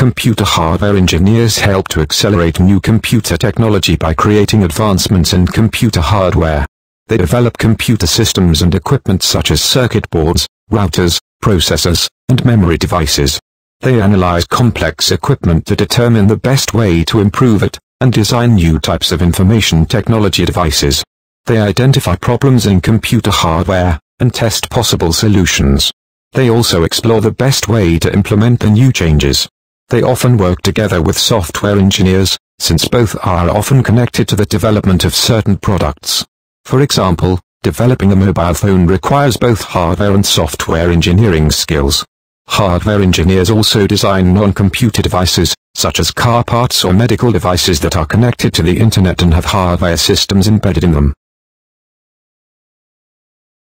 Computer hardware engineers help to accelerate new computer technology by creating advancements in computer hardware. They develop computer systems and equipment such as circuit boards, routers, processors, and memory devices. They analyze complex equipment to determine the best way to improve it, and design new types of information technology devices. They identify problems in computer hardware, and test possible solutions. They also explore the best way to implement the new changes. They often work together with software engineers, since both are often connected to the development of certain products. For example, developing a mobile phone requires both hardware and software engineering skills. Hardware engineers also design non-computer devices, such as car parts or medical devices that are connected to the internet and have hardware systems embedded in them.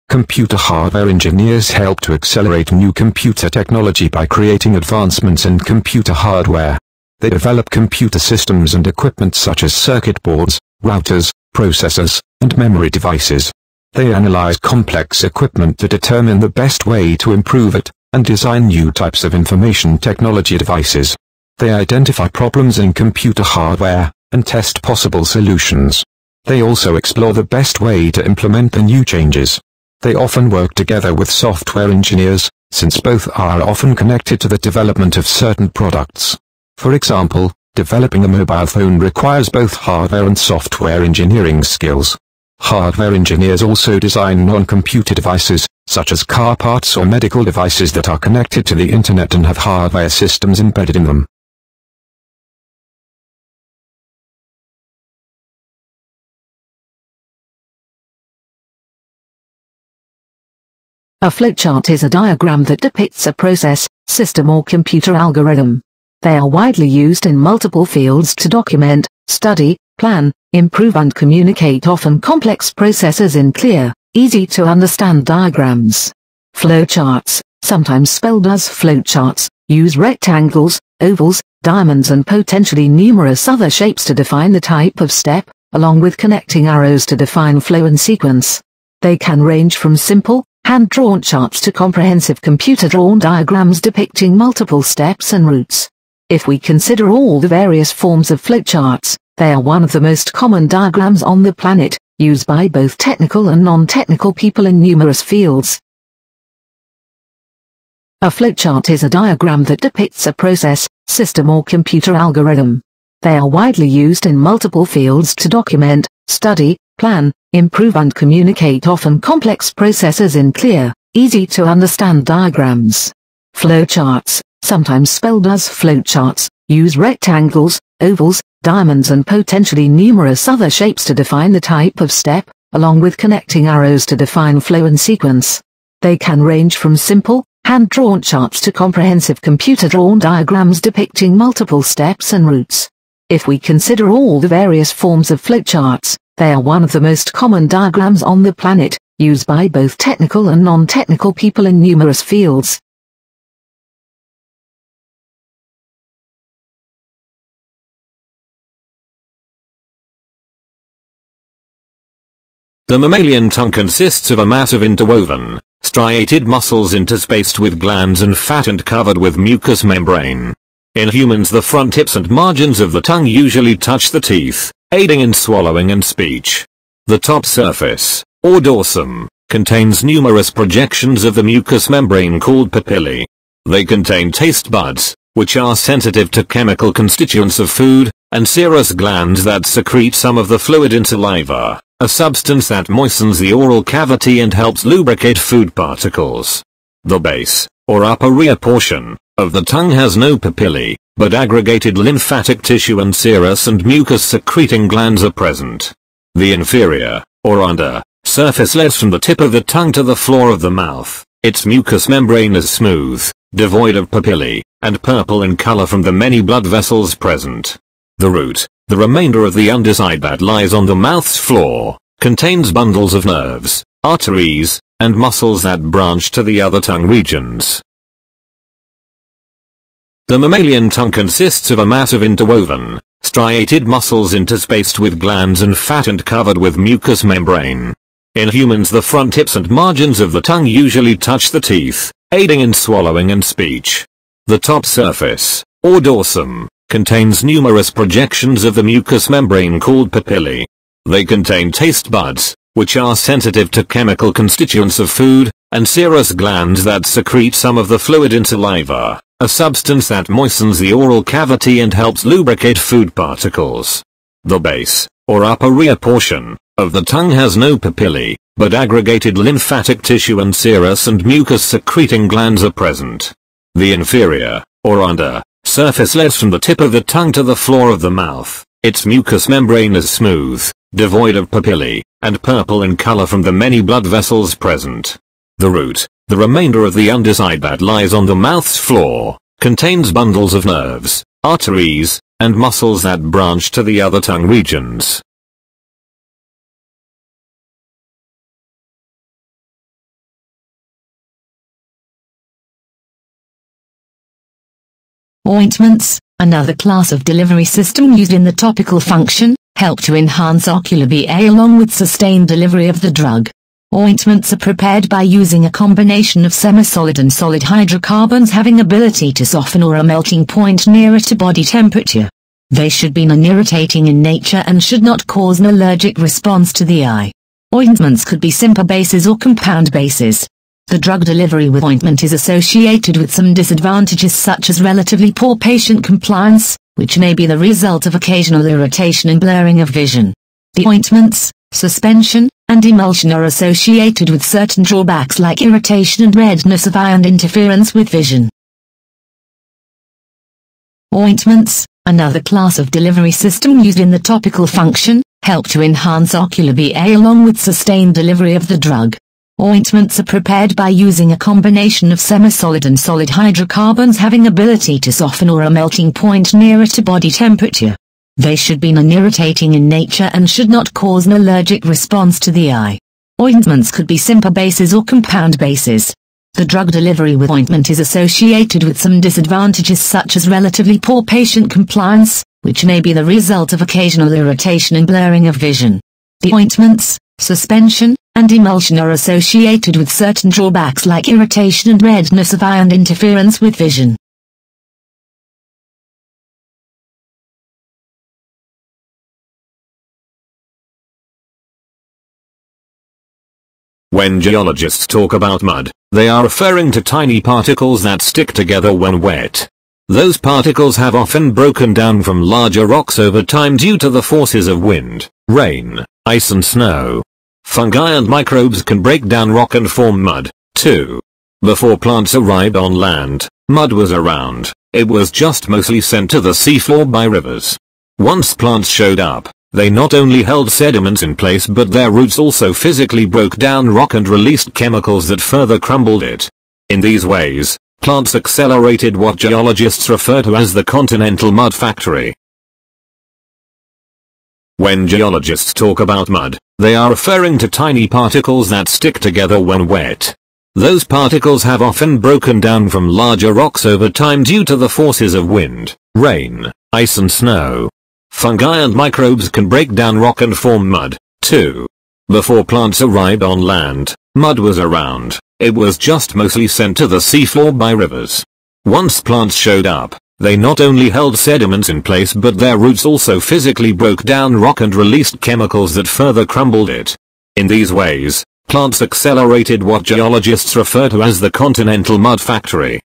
Computer hardware engineers help to accelerate new computer technology by creating advancements in computer hardware. They develop computer systems and equipment such as circuit boards, routers, processors, and memory devices. They analyze complex equipment to determine the best way to improve it, and design new types of information technology devices. They identify problems in computer hardware, and test possible solutions. They also explore the best way to implement the new changes. They often work together with software engineers, since both are often connected to the development of certain products. For example, developing a mobile phone requires both hardware and software engineering skills. Hardware engineers also design non-computer devices, such as car parts or medical devices that are connected to the internet and have hardware systems embedded in them. A flowchart is a diagram that depicts a process, system or computer algorithm. They are widely used in multiple fields to document, study, plan, improve and communicate often complex processes in clear, easy to understand diagrams. Flowcharts, sometimes spelled as flowcharts, use rectangles, ovals, diamonds and potentially numerous other shapes to define the type of step, along with connecting arrows to define flow and sequence. They can range from simple, hand-drawn charts to comprehensive computer-drawn diagrams depicting multiple steps and routes. If we consider all the various forms of flowcharts, they are one of the most common diagrams on the planet, used by both technical and non-technical people in numerous fields. A flowchart is a diagram that depicts a process, system or computer algorithm. They are widely used in multiple fields to document, study, plan, improve and communicate often complex processes in clear, easy to understand diagrams. Flowcharts, sometimes spelled as flowcharts, use rectangles, ovals, diamonds and potentially numerous other shapes to define the type of step, along with connecting arrows to define flow and sequence. They can range from simple, hand-drawn charts to comprehensive computer-drawn diagrams depicting multiple steps and routes. If we consider all the various forms of flowcharts, they are one of the most common diagrams on the planet, used by both technical and non-technical people in numerous fields. The mammalian tongue consists of a mass of interwoven, striated muscles interspaced with glands and fat and covered with mucous membrane. In humans the front tips and margins of the tongue usually touch the teeth, aiding in swallowing and speech. The top surface, or dorsum, contains numerous projections of the mucous membrane called papillae. They contain taste buds, which are sensitive to chemical constituents of food, and serous glands that secrete some of the fluid in saliva, a substance that moistens the oral cavity and helps lubricate food particles. The base, or upper rear portion, of the tongue has no papillae, but aggregated lymphatic tissue and serous and mucus secreting glands are present. The inferior, or under, surface leads from the tip of the tongue to the floor of the mouth. Its mucous membrane is smooth, devoid of papillae, and purple in color from the many blood vessels present. The root, the remainder of the underside that lies on the mouth's floor, contains bundles of nerves, arteries, and muscles that branch to the other tongue regions. The mammalian tongue consists of a mass of interwoven, striated muscles interspaced with glands and fat and covered with mucous membrane. In humans the front tips and margins of the tongue usually touch the teeth, aiding in swallowing and speech. The top surface, or dorsum, contains numerous projections of the mucous membrane called papillae. They contain taste buds, which are sensitive to chemical constituents of food, and serous glands that secrete some of the fluid in saliva, a substance that moistens the oral cavity and helps lubricate food particles. The base, or upper rear portion, of the tongue has no papillae, but aggregated lymphatic tissue and serous and mucus secreting glands are present. The inferior, or under, surface leads from the tip of the tongue to the floor of the mouth. Its mucous membrane is smooth, devoid of papillae, and purple in color from the many blood vessels present. The root, the remainder of the underside that lies on the mouth's floor, contains bundles of nerves, arteries, and muscles that branch to the other tongue regions. Ointments, another class of delivery system used in the topical function, help to enhance ocular BA along with sustained delivery of the drug. Ointments are prepared by using a combination of semi-solid and solid hydrocarbons having ability to soften or a melting point nearer to body temperature. They should be non-irritating in nature and should not cause an allergic response to the eye. Ointments could be simple bases or compound bases. The drug delivery with ointment is associated with some disadvantages such as relatively poor patient compliance, which may be the result of occasional irritation and blurring of vision. The ointments, suspension, and emulsion are associated with certain drawbacks like irritation and redness of eye and interference with vision. Ointments, another class of delivery system used in the topical function, help to enhance ocular BA along with sustained delivery of the drug. Ointments are prepared by using a combination of semi-solid and solid hydrocarbons having ability to soften or a melting point nearer to body temperature. They should be non-irritating in nature and should not cause an allergic response to the eye. Ointments could be simple bases or compound bases. The drug delivery with ointment is associated with some disadvantages such as relatively poor patient compliance, which may be the result of occasional irritation and blurring of vision. The ointments, suspension, and emulsion are associated with certain drawbacks like irritation and redness of eye and interference with vision. When geologists talk about mud, they are referring to tiny particles that stick together when wet. Those particles have often broken down from larger rocks over time due to the forces of wind, rain, ice and snow. Fungi and microbes can break down rock and form mud, too. Before plants arrived on land, mud was around, it was just mostly sent to the seafloor by rivers. Once plants showed up, they not only held sediments in place but their roots also physically broke down rock and released chemicals that further crumbled it. In these ways, plants accelerated what geologists refer to as the continental mud factory. When geologists talk about mud, they are referring to tiny particles that stick together when wet. Those particles have often broken down from larger rocks over time due to the forces of wind, rain, ice and snow. Fungi and microbes can break down rock and form mud, too. Before plants arrived on land, mud was around, it was just mostly sent to the seafloor by rivers. Once plants showed up, they not only held sediments in place but their roots also physically broke down rock and released chemicals that further crumbled it. In these ways, plants accelerated what geologists refer to as the continental mud factory.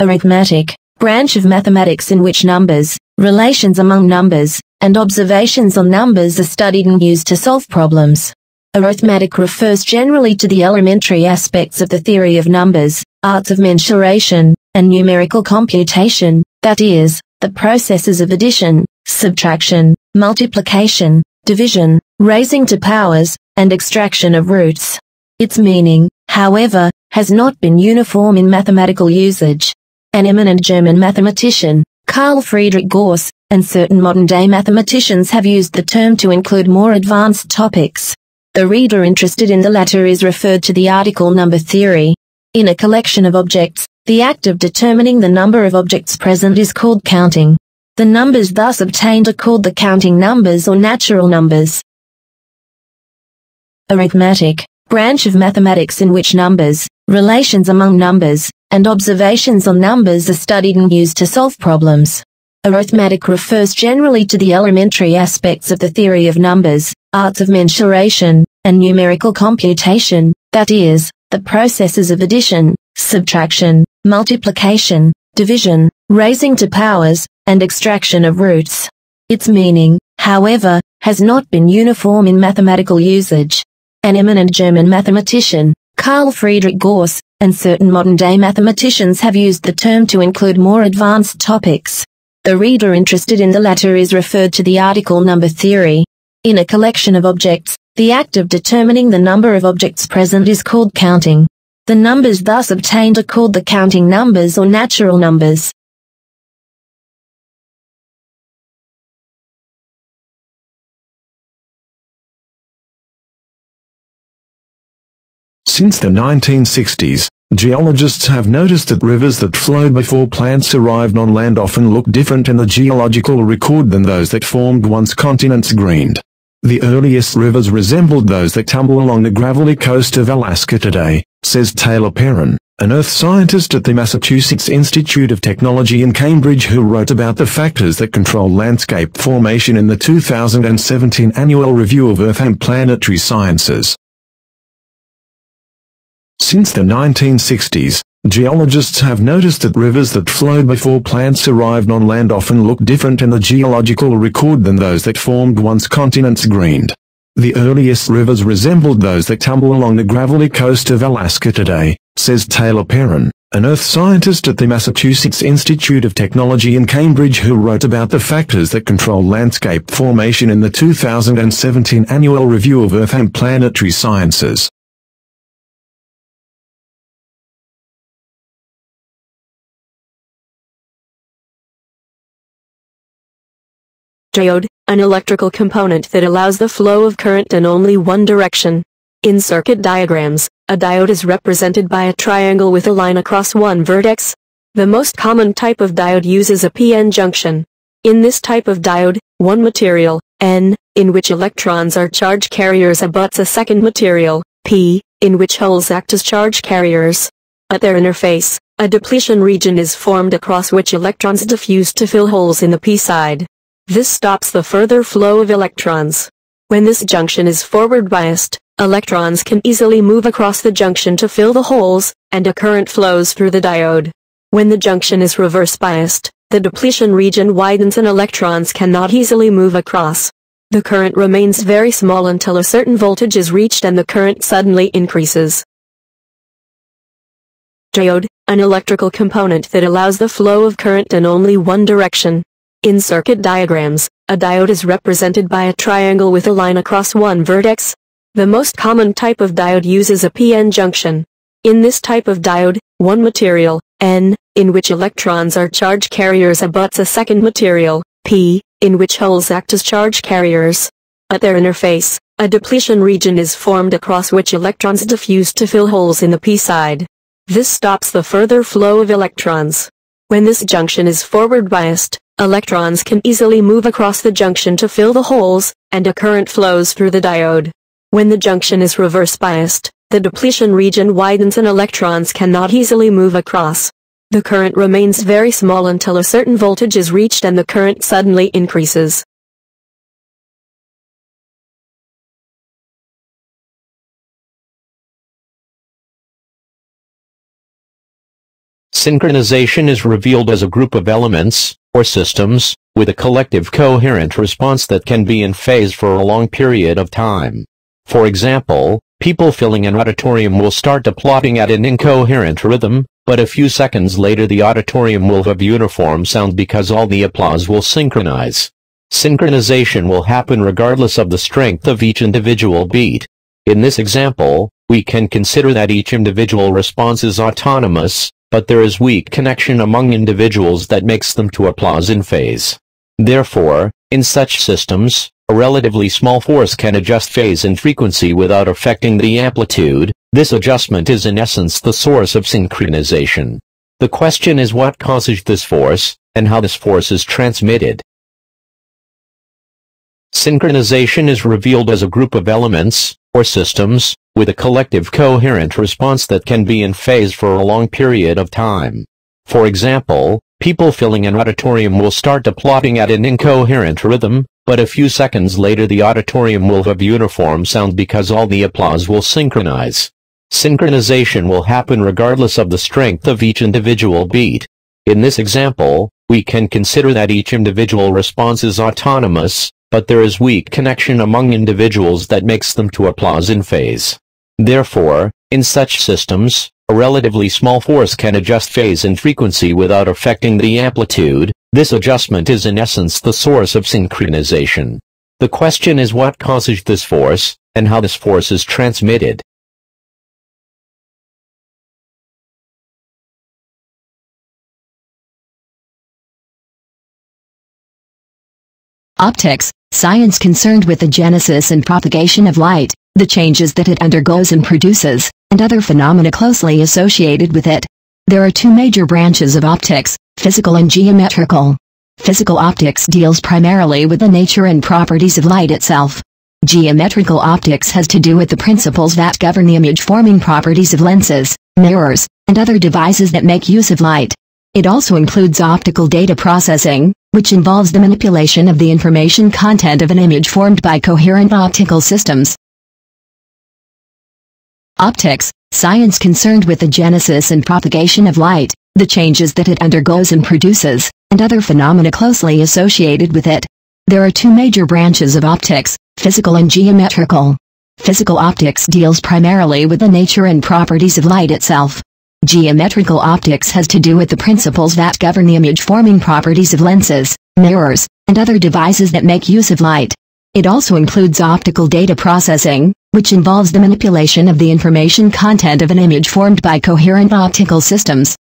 Arithmetic, branch of mathematics in which numbers, relations among numbers, and observations on numbers are studied and used to solve problems. Arithmetic refers generally to the elementary aspects of the theory of numbers, arts of mensuration, and numerical computation, that is, the processes of addition, subtraction, multiplication, division, raising to powers, and extraction of roots. Its meaning, however, has not been uniform in mathematical usage. An eminent German mathematician, Carl Friedrich Gauss, and certain modern-day mathematicians have used the term to include more advanced topics. The reader interested in the latter is referred to the article number theory. In a collection of objects, the act of determining the number of objects present is called counting. The numbers thus obtained are called the counting numbers or natural numbers. Arithmetic, branch of mathematics in which numbers, relations among numbers, and observations on numbers are studied and used to solve problems. Arithmetic refers generally to the elementary aspects of the theory of numbers, arts of mensuration, and numerical computation, that is, the processes of addition, subtraction, multiplication, division, raising to powers, and extraction of roots. Its meaning, however, has not been uniform in mathematical usage. An eminent German mathematician, Carl Friedrich Gauss, and certain modern-day mathematicians have used the term to include more advanced topics. The reader interested in the latter is referred to the article number theory. In a collection of objects, the act of determining the number of objects present is called counting. The numbers thus obtained are called the counting numbers or natural numbers. Since the 1960s, geologists have noticed that rivers that flowed before plants arrived on land often look different in the geological record than those that formed once continents greened. The earliest rivers resembled those that tumble along the gravelly coast of Alaska today, says Taylor Perron, an earth scientist at the Massachusetts Institute of Technology in Cambridge who wrote about the factors that control landscape formation in the 2017 Annual Review of Earth and Planetary Sciences. Since the 1960s, geologists have noticed that rivers that flowed before plants arrived on land often look different in the geological record than those that formed once continents greened. The earliest rivers resembled those that tumble along the gravelly coast of Alaska today, says Taylor Perron, an earth scientist at the Massachusetts Institute of Technology in Cambridge who wrote about the factors that control landscape formation in the 2017 Annual Review of Earth and Planetary Sciences. Diode, an electrical component that allows the flow of current in only one direction. In circuit diagrams, a diode is represented by a triangle with a line across one vertex. The most common type of diode uses a p-n junction. In this type of diode, one material, N, in which electrons are charge carriers abuts a second material, P, in which holes act as charge carriers. At their interface, a depletion region is formed across which electrons diffuse to fill holes in the p side. This stops the further flow of electrons. When this junction is forward biased, electrons can easily move across the junction to fill the holes, and a current flows through the diode. When the junction is reverse biased, the depletion region widens and electrons cannot easily move across. The current remains very small until a certain voltage is reached and the current suddenly increases. Diode, an electrical component that allows the flow of current in only one direction. In circuit diagrams, a diode is represented by a triangle with a line across one vertex. The most common type of diode uses a p-n junction. In this type of diode, one material, N, in which electrons are charge carriers abuts a second material, P, in which holes act as charge carriers. At their interface, a depletion region is formed across which electrons diffuse to fill holes in the p side. This stops the further flow of electrons. When this junction is forward biased, Electrons can easily move across the junction to fill the holes, and a current flows through the diode. When the junction is reverse biased, the depletion region widens and electrons cannot easily move across. The current remains very small until a certain voltage is reached and the current suddenly increases. Synchronization is revealed as a group of elements, or systems, with a collective coherent response that can be in phase for a long period of time. For example, people filling an auditorium will start applauding at an incoherent rhythm, but a few seconds later the auditorium will have uniform sound because all the applause will synchronize. Synchronization will happen regardless of the strength of each individual beat. In this example, we can consider that each individual response is autonomous, but there is weak connection among individuals that makes them to applause in phase. Therefore, in such systems, a relatively small force can adjust phase and frequency without affecting the amplitude, this adjustment is in essence the source of synchronization. The question is what causes this force, and how this force is transmitted. Synchronization is revealed as a group of elements, or systems, with a collective coherent response that can be in phase for a long period of time. For example, people filling an auditorium will start applauding at an incoherent rhythm, but a few seconds later the auditorium will have uniform sound because all the applause will synchronize. Synchronization will happen regardless of the strength of each individual beat. In this example, we can consider that each individual response is autonomous, but there is weak connection among individuals that makes them to applause in phase. Therefore, in such systems, a relatively small force can adjust phase and frequency without affecting the amplitude, this adjustment is in essence the source of synchronization. The question is what causes this force, and how this force is transmitted. Optics, science concerned with the genesis and propagation of light, the changes that it undergoes and produces, and other phenomena closely associated with it. There are two major branches of optics, physical and geometrical. Physical optics deals primarily with the nature and properties of light itself. Geometrical optics has to do with the principles that govern the image-forming properties of lenses, mirrors, and other devices that make use of light. It also includes optical data processing, which involves the manipulation of the information content of an image formed by coherent optical systems. Optics, science concerned with the genesis and propagation of light, the changes that it undergoes and produces, and other phenomena closely associated with it. There are two major branches of optics, physical and geometrical. Physical optics deals primarily with the nature and properties of light itself. Geometrical optics has to do with the principles that govern the image-forming properties of lenses, mirrors, and other devices that make use of light. It also includes optical data processing, which involves the manipulation of the information content of an image formed by coherent optical systems.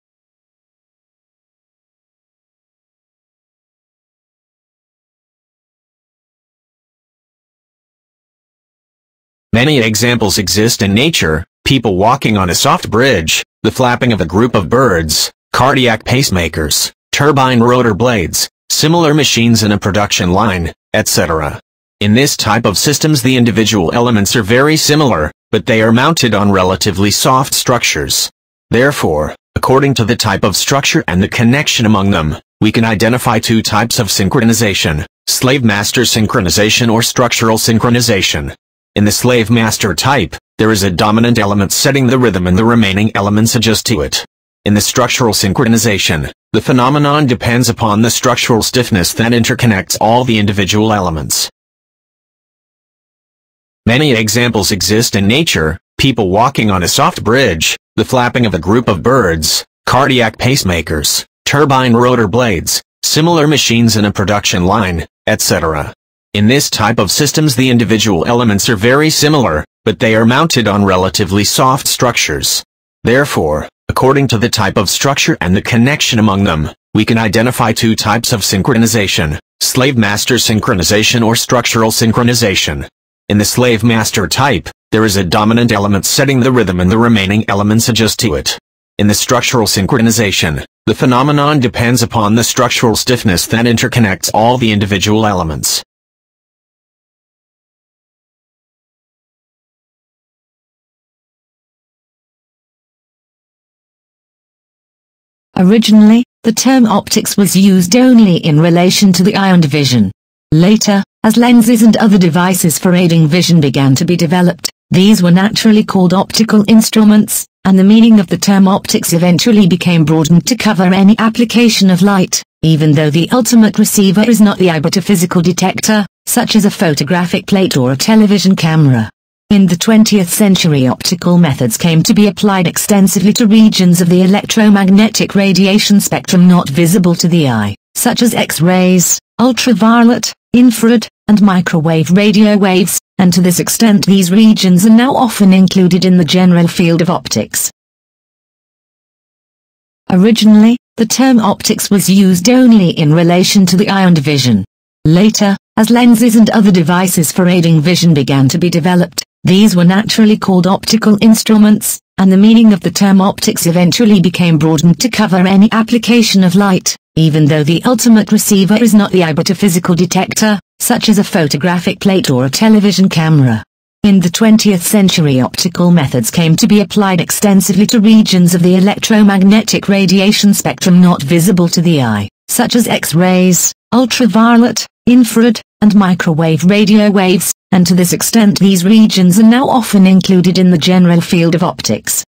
Many examples exist in nature, people walking on a soft bridge, the flapping of a group of birds, cardiac pacemakers, turbine rotor blades, similar machines in a production line, etc. In this type of systems the individual elements are very similar, but they are mounted on relatively soft structures. Therefore, according to the type of structure and the connection among them, we can identify two types of synchronization, slave-master synchronization or structural synchronization. In the slave-master type, there is a dominant element setting the rhythm and the remaining elements adjust to it. In the structural synchronization, the phenomenon depends upon the structural stiffness that interconnects all the individual elements. Many examples exist in nature, people walking on a soft bridge, the flapping of a group of birds, cardiac pacemakers, turbine rotor blades, similar machines in a production line, etc. In this type of systems the individual elements are very similar, but they are mounted on relatively soft structures. Therefore, according to the type of structure and the connection among them, we can identify two types of synchronization, slave-master synchronization or structural synchronization. In the slave-master type, there is a dominant element setting the rhythm and the remaining elements adjust to it. In the structural synchronization, the phenomenon depends upon the structural stiffness that interconnects all the individual elements. Originally, the term optics was used only in relation to the eye and vision. Later, as lenses and other devices for aiding vision began to be developed, these were naturally called optical instruments, and the meaning of the term optics eventually became broadened to cover any application of light, even though the ultimate receiver is not the eye but a physical detector, such as a photographic plate or a television camera. In the 20th century optical methods came to be applied extensively to regions of the electromagnetic radiation spectrum not visible to the eye, such as X-rays, ultraviolet, infrared, and microwave radio waves, and to this extent these regions are now often included in the general field of optics. Originally, the term optics was used only in relation to the ion division. Later, as lenses and other devices for aiding vision began to be developed, these were naturally called optical instruments, and the meaning of the term optics eventually became broadened to cover any application of light, even though the ultimate receiver is not the eye but a physical detector, such as a photographic plate or a television camera. In the 20th century optical methods came to be applied extensively to regions of the electromagnetic radiation spectrum not visible to the eye, such as X-rays, ultraviolet, infrared, and microwave radio waves, and to this extent these regions are now often included in the general field of optics.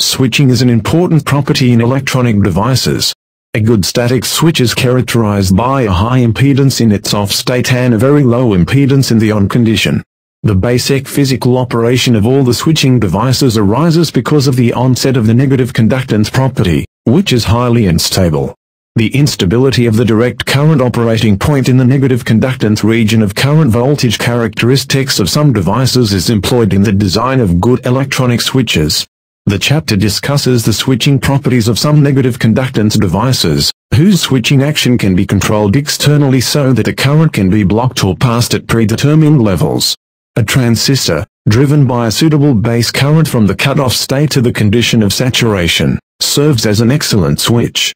Switching is an important property in electronic devices. A good static switch is characterized by a high impedance in its off state and a very low impedance in the on condition. The basic physical operation of all the switching devices arises because of the onset of the negative conductance property, which is highly unstable. The instability of the direct current operating point in the negative conductance region of current voltage characteristics of some devices is employed in the design of good electronic switches. The chapter discusses the switching properties of some negative conductance devices, whose switching action can be controlled externally so that a current can be blocked or passed at predetermined levels. A transistor, driven by a suitable base current from the cutoff state to the condition of saturation, serves as an excellent switch.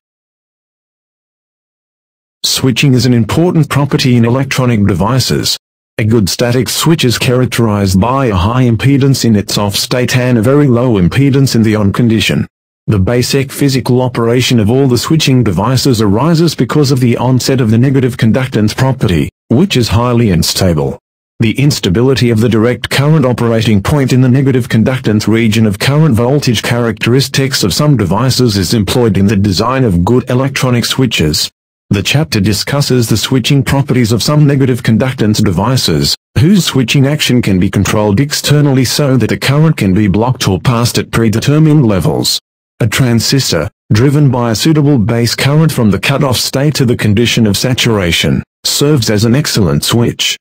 Switching is an important property in electronic devices. A good static switch is characterized by a high impedance in its off state and a very low impedance in the on condition. The basic physical operation of all the switching devices arises because of the onset of the negative conductance property, which is highly unstable. The instability of the direct current operating point in the negative conductance region of current voltage characteristics of some devices is employed in the design of good electronic switches. The chapter discusses the switching properties of some negative conductance devices, whose switching action can be controlled externally so that a current can be blocked or passed at predetermined levels. A transistor, driven by a suitable base current from the cutoff state to the condition of saturation, serves as an excellent switch.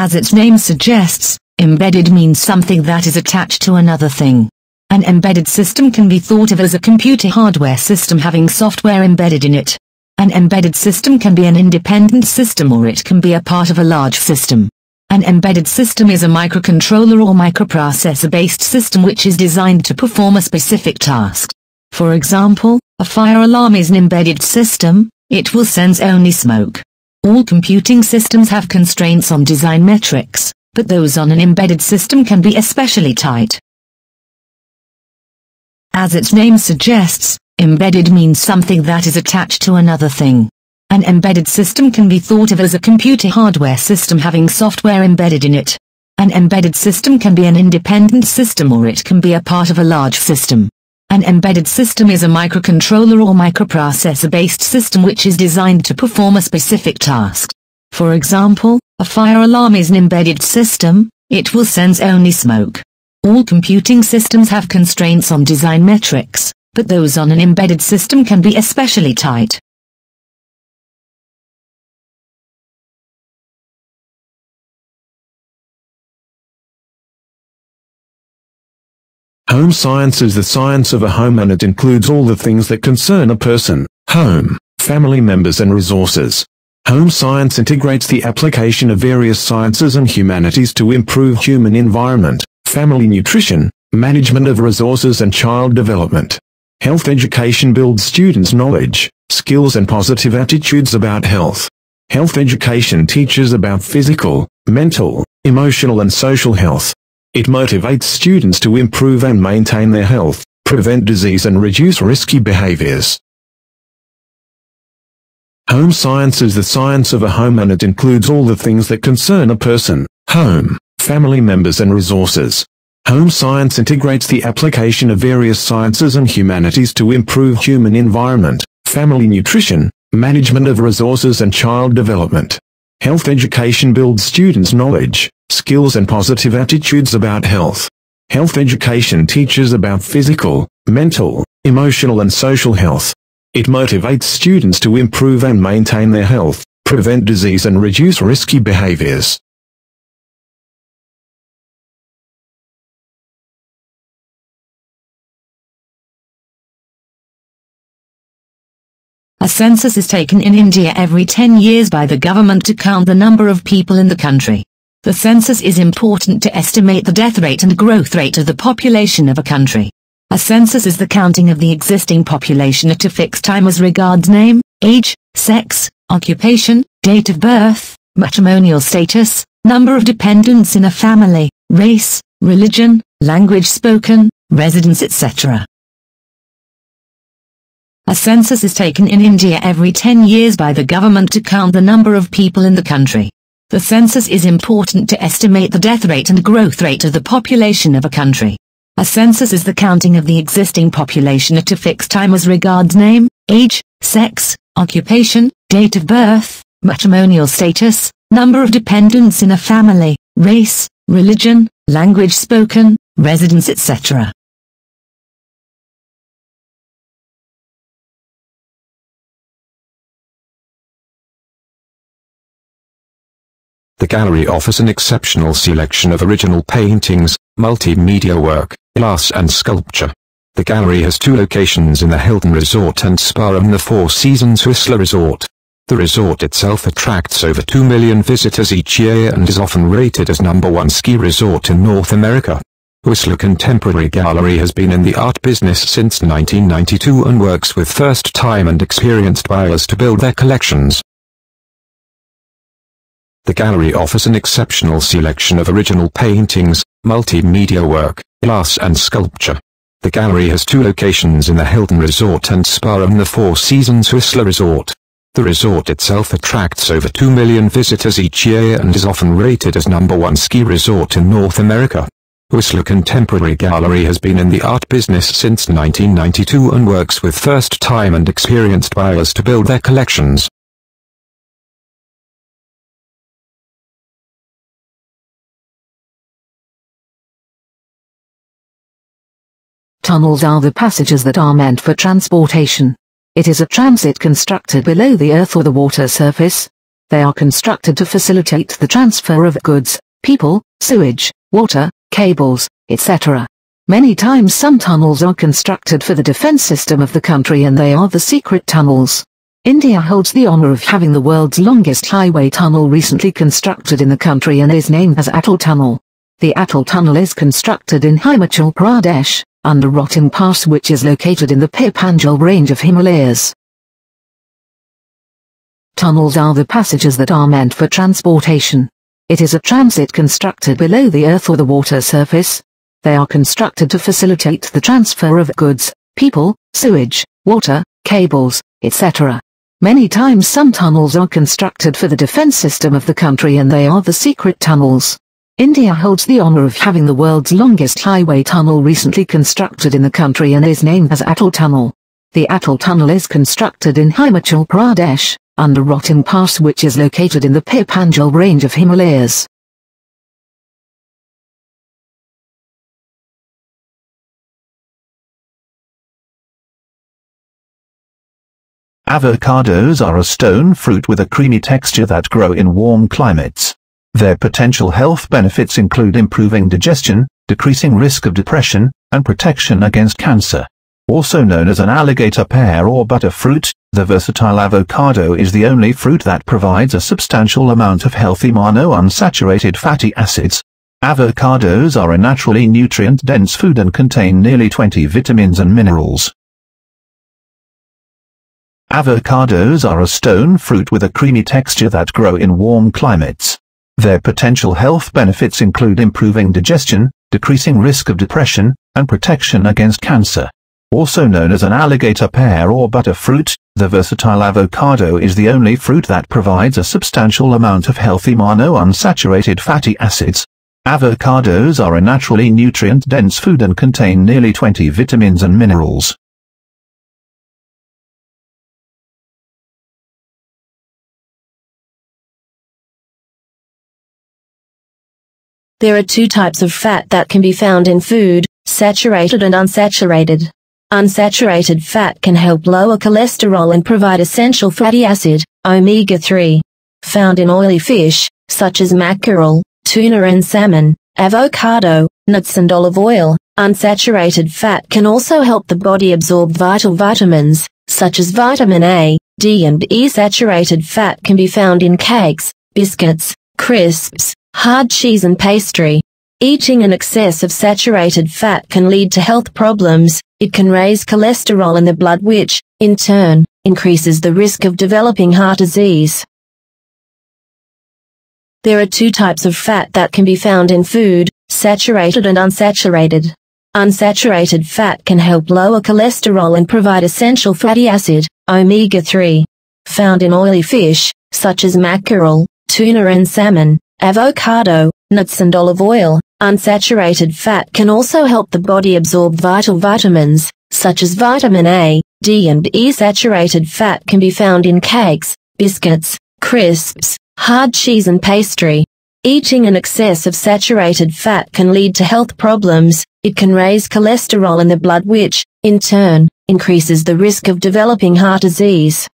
As its name suggests, embedded means something that is attached to another thing. An embedded system can be thought of as a computer hardware system having software embedded in it. An embedded system can be an independent system or it can be a part of a large system. An embedded system is a microcontroller or microprocessor-based system which is designed to perform a specific task. For example, a fire alarm is an embedded system, it will sense only smoke. All computing systems have constraints on design metrics, but those on an embedded system can be especially tight. As its name suggests, embedded means something that is attached to another thing. An embedded system can be thought of as a computer hardware system having software embedded in it. An embedded system can be an independent system or it can be a part of a large system. An embedded system is a microcontroller or microprocessor-based system which is designed to perform a specific task. For example, a fire alarm is an embedded system, it will sense only smoke. All computing systems have constraints on design metrics, but those on an embedded system can be especially tight. Home science is the science of a home and it includes all the things that concern a person, home, family members and resources. Home science integrates the application of various sciences and humanities to improve human environment, family nutrition, management of resources and child development. Health education builds students' knowledge, skills and positive attitudes about health. Health education teaches about physical, mental, emotional and social health. It motivates students to improve and maintain their health, prevent disease and reduce risky behaviors. Home science is the science of a home and it includes all the things that concern a person, home, family members and resources. Home science integrates the application of various sciences and humanities to improve human environment, family nutrition, management of resources and child development. Health education builds students' knowledge, skills and positive attitudes about health. Health education teaches about physical, mental, emotional and social health. It motivates students to improve and maintain their health, prevent disease and reduce risky behaviors. A census is taken in India every 10 years by the government to count the number of people in the country. The census is important to estimate the death rate and growth rate of the population of a country. A census is the counting of the existing population at a fixed time as regards name, age, sex, occupation, date of birth, matrimonial status, number of dependents in a family, race, religion, language spoken, residence etc. A census is taken in India every 10 years by the government to count the number of people in the country. The census is important to estimate the death rate and growth rate of the population of a country. A census is the counting of the existing population at a fixed time as regards name, age, sex, occupation, date of birth, matrimonial status, number of dependents in a family, race, religion, language spoken, residence etc. The gallery offers an exceptional selection of original paintings, multimedia work, glass and sculpture. The gallery has two locations in the Hilton Resort and Spa and the Four Seasons Whistler Resort. The resort itself attracts over 2 million visitors each year and is often rated as number one ski resort in North America. Whistler Contemporary Gallery has been in the art business since 1992 and works with first-time and experienced buyers to build their collections. The gallery offers an exceptional selection of original paintings, multimedia work, glass and sculpture. The gallery has two locations in the Hilton Resort and Spa and the Four Seasons Whistler Resort. The resort itself attracts over 2 million visitors each year and is often rated as number one ski resort in North America. Whistler Contemporary Gallery has been in the art business since 1992 and works with first-time and experienced buyers to build their collections. Tunnels are the passages that are meant for transportation. It is a transit constructed below the earth or the water surface. They are constructed to facilitate the transfer of goods, people, sewage, water, cables, etc. Many times some tunnels are constructed for the defense system of the country and they are the secret tunnels. India holds the honor of having the world's longest highway tunnel recently constructed in the country and is named as Atal Tunnel. The Atal Tunnel is constructed in Himachal Pradesh, under Rohtang Pass which is located in the Pir Panjal range of Himalayas. Tunnels are the passages that are meant for transportation. It is a transit constructed below the earth or the water surface. They are constructed to facilitate the transfer of goods, people, sewage, water, cables, etc. Many times some tunnels are constructed for the defense system of the country and they are the secret tunnels. India holds the honor of having the world's longest highway tunnel recently constructed in the country and is named as Atal Tunnel. The Atal Tunnel is constructed in Himachal Pradesh, under Rohtang Pass which is located in the Pir Panjal range of Himalayas. Avocados are a stone fruit with a creamy texture that grow in warm climates. Their potential health benefits include improving digestion, decreasing risk of depression, and protection against cancer. Also known as an alligator pear or butter fruit, the versatile avocado is the only fruit that provides a substantial amount of healthy monounsaturated fatty acids. Avocados are a naturally nutrient-dense food and contain nearly 20 vitamins and minerals. Avocados are a stone fruit with a creamy texture that grow in warm climates. Their potential health benefits include improving digestion, decreasing risk of depression, and protection against cancer. Also known as an alligator pear or butter fruit, the versatile avocado is the only fruit that provides a substantial amount of healthy monounsaturated fatty acids. Avocados are a naturally nutrient-dense food and contain nearly 20 vitamins and minerals. There are two types of fat that can be found in food, saturated and unsaturated. Unsaturated fat can help lower cholesterol and provide essential fatty acid, omega-3. Found in oily fish, such as mackerel, tuna and salmon, avocado, nuts and olive oil, unsaturated fat can also help the body absorb vital vitamins, such as vitamin A, D and E saturated fat can be found in cakes, biscuits, crisps, hard cheese and pastry. Eating an excess of saturated fat can lead to health problems. It can raise cholesterol in the blood which, in turn, increases the risk of developing heart disease. There are two types of fat that can be found in food, saturated and unsaturated. Unsaturated fat can help lower cholesterol and provide essential fatty acid, omega-3. Found in oily fish, such as mackerel, tuna and salmon, avocado, nuts and olive oil. Unsaturated fat can also help the body absorb vital vitamins, such as vitamin A, D and E. Saturated fat can be found in cakes, biscuits, crisps, hard cheese and pastry. Eating an excess of saturated fat can lead to health problems, it can raise cholesterol in the blood which, in turn, increases the risk of developing heart disease.